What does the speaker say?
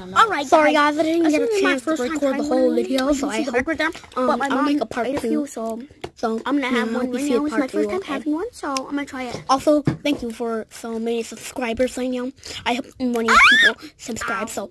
Alright, Sorry guys, I didn't get a chance to record the whole video, so I hope um, but my I'll make a part two. few, so So I'm gonna have yeah, one you right see now. a It's my first two, time okay? having one, so I'm gonna try it. Also, thank you for so many subscribers right now. I hope many people ah! subscribe, so